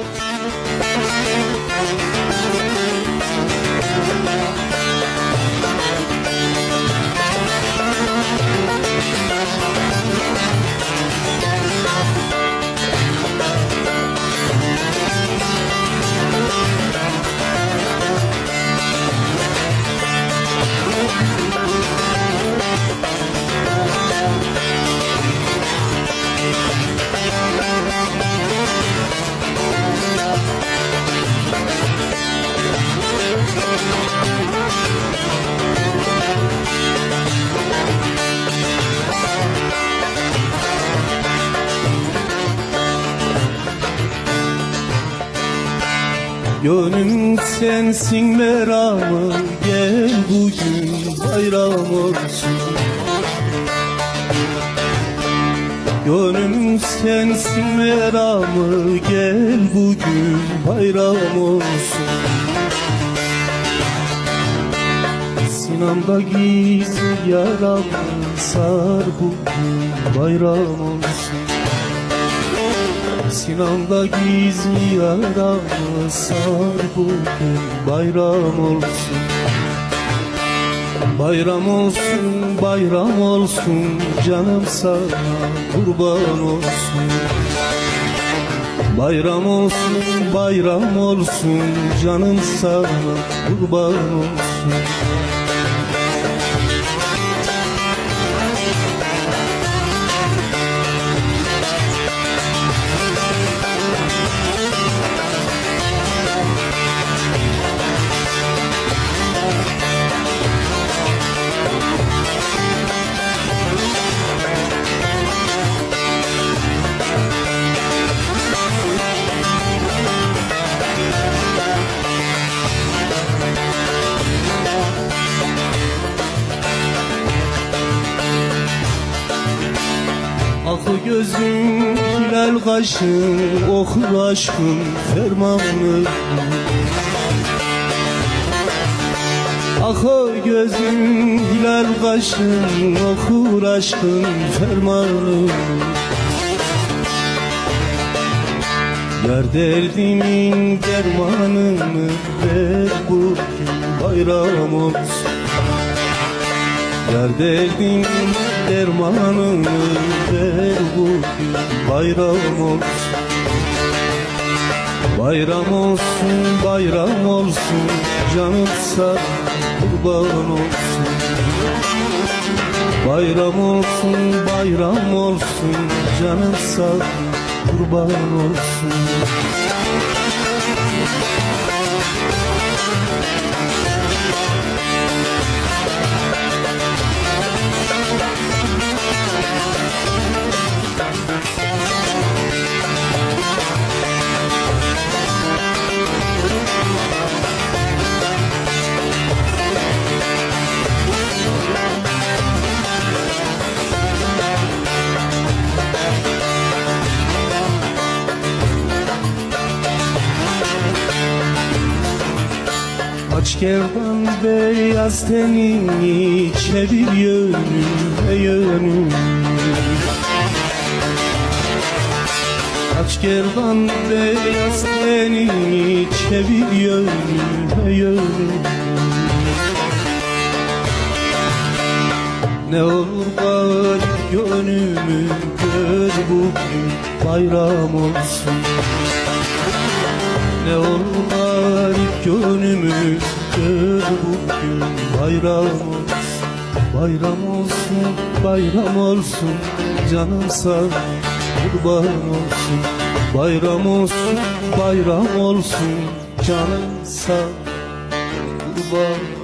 Thank you. Gönlüm sensin meramı Gel bugün bayram olsun. Gönlüm sensin meramı Gel bugün bayram olsun. Sinamda gizli yaramı Sar bugün bayram olsun Sinamda gizli yaramı sar bugün bayram olsun. Bayram olsun, bayram olsun. Canım sana kurban olsun. Bayram olsun, bayram olsun. Canım sana kurban olsun gözüm hilal kaşın Okur aşkın fermanı Akı gözüm hilal kaşın Okur aşkın fermanı Yar derdimin dermanını Ver bugün bayram olsun Yar derdimin dermanını ver bugün bayram olsun. Bayram olsun bayram olsun. Canım sana kurban olsun. Bayram olsun bayram olsun. Canım sana kurban olsun Aç kervan beyaz tenini Çevir yönüme yönüm Aç kervan beyaz tenini Çevir yönüme yönüm Ne olur garip gönlümü Gör bugün bayram olsun. Ne olur Gönlümü kırdı bugün. Bayram olsun Bayram olsun, bayram olsun. Canım Canımsa kurban olsun. Bayram olsun, bayram olsun. Canımsa kurban olsun.